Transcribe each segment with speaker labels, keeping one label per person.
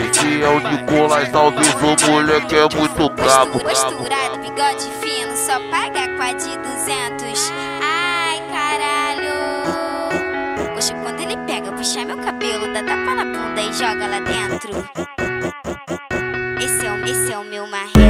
Speaker 1: esse é o Nicolas Alves, o moleque é muito brabo.
Speaker 2: Posturado, bigode fino, só paga com de 200. Ai, caralho. Poxa, quando ele pega, puxa meu cabelo, dá tapa na bunda e joga lá dentro. Esse é o, esse é o meu marrento.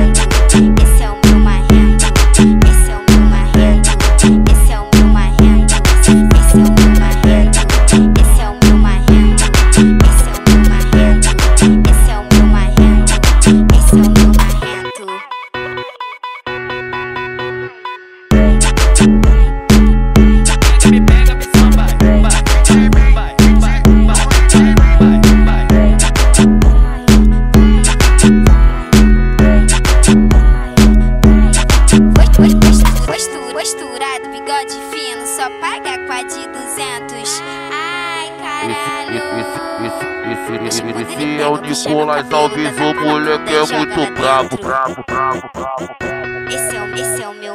Speaker 2: Posturado, bigode fino, só paga com a de 200. Ai, caralho.
Speaker 1: Esse, esse, esse, esse é o Nicolas Alves, o moleque é muito brabo. brabo, brabo, brabo.
Speaker 2: Esse é o, esse é o meu